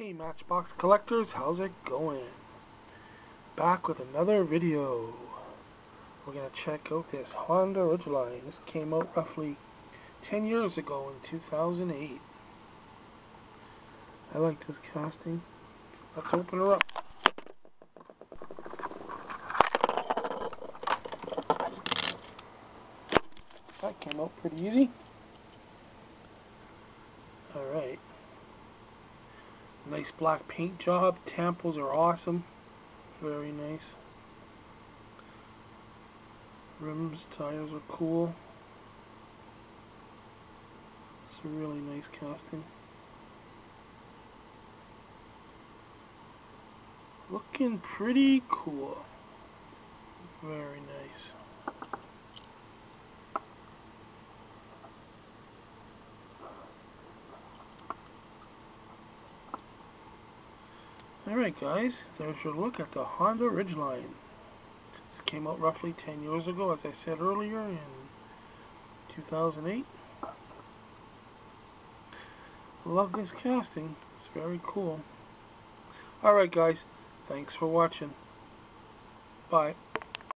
Hey Matchbox collectors, how's it going? Back with another video. We're going to check out this Honda Ridgeline. This came out roughly 10 years ago in 2008. I like this casting. Let's open her up. That came out pretty easy. Alright. Nice black paint job. Tampos are awesome. Very nice. Rims, tires are cool. It's a really nice casting. Looking pretty cool. Very nice. Alright guys, there's your look at the Honda Ridgeline. This came out roughly 10 years ago, as I said earlier, in 2008. Love this casting. It's very cool. Alright guys, thanks for watching. Bye.